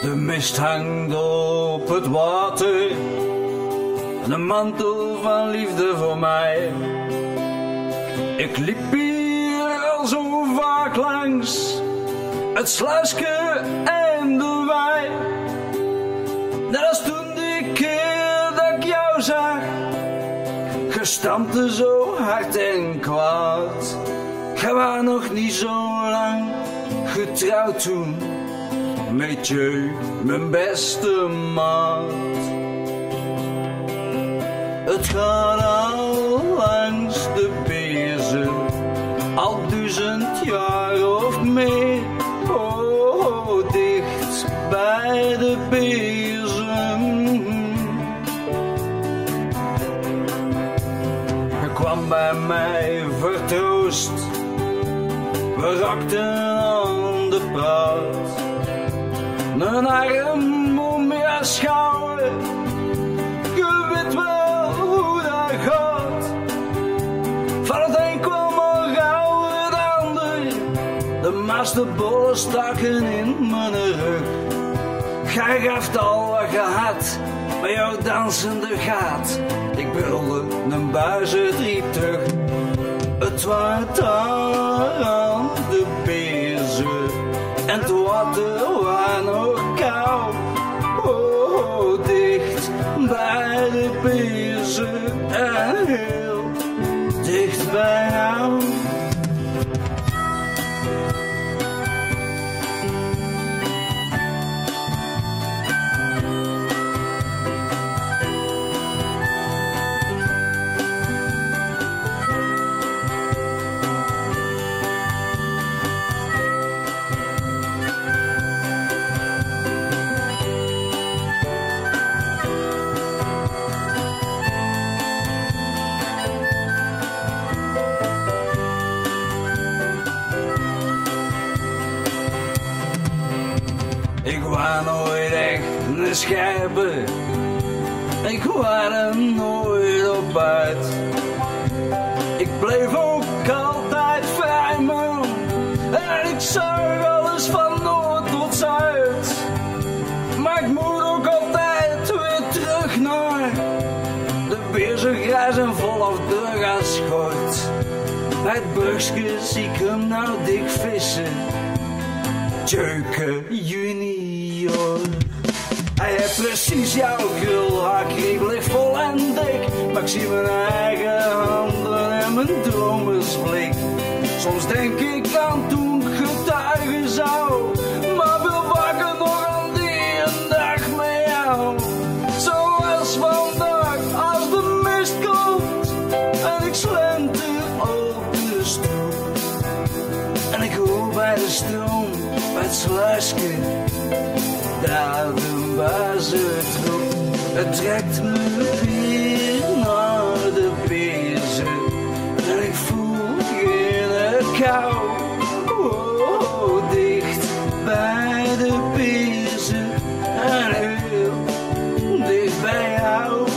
De mist hangt op het water. Een mantel van liefde voor mij. Ik liep hier al zo vaak langs. Het sluisje en de wei. Net als toen die keer dat ik jou zag. Gestampte zo hard en kwaad. Gij was nog niet zo lang getrouwd toen. Met je, mijn beste maat. Het gaat al langs de bezen, al duizend jaar of meer. Oh, oh, dicht bij de bezem. Je kwam bij mij vertroost, we rakten aan de praat. Een arm om je schouder, je weet wel hoe dat gaat. Van het een kwam al gauw het ander, de meeste staken in mijn rug. Gij gaf al wat je had, met jouw dansende gaat. Ik brulde een buis, het riep terug. Het was aan de bezen en het water en heel dicht Ik was nooit echt een scherpe. Ik was er nooit op uit. Ik bleef ook altijd vrij man. En ik zag alles van noord tot zuid. Maar ik moet ook altijd weer terug naar de beerse grijs en vol of de schort. Het brugske zie ik hem nou dik vissen. Tjeuke junior. Hij heeft precies jouw krul, haar kriebel ligt vol en dik. Maar ik zie mijn eigen handen en mijn dromersblik. Soms denk ik aan toen ik getuigen zou. Maar wil wakker nog aan die een dag met jou. Zoals vandaag, als de mist komt. En ik slenter op de stoep. En ik hoor bij de stroom, slasje, daarom de het goed. Het trekt me weer naar de bezem en ik voel geen kou. Oh, dicht bij de bezem en heel dicht bij jou.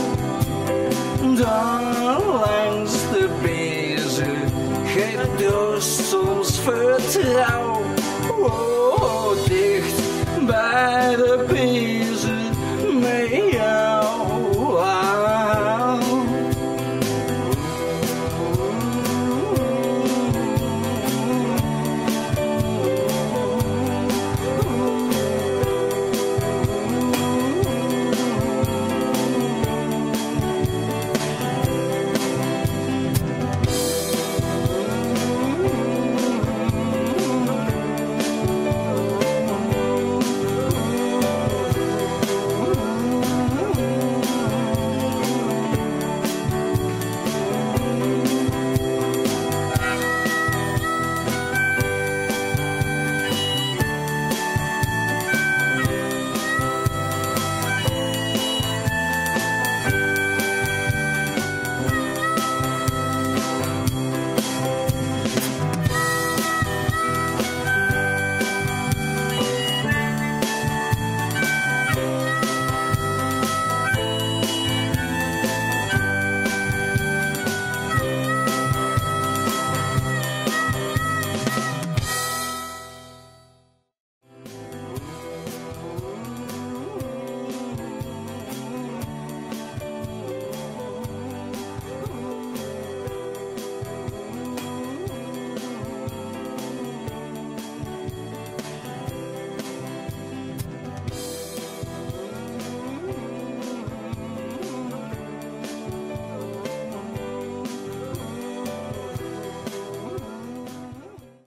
Daar langs de bezem geef dus soms vertrouwen. Oh dicht bij de pier.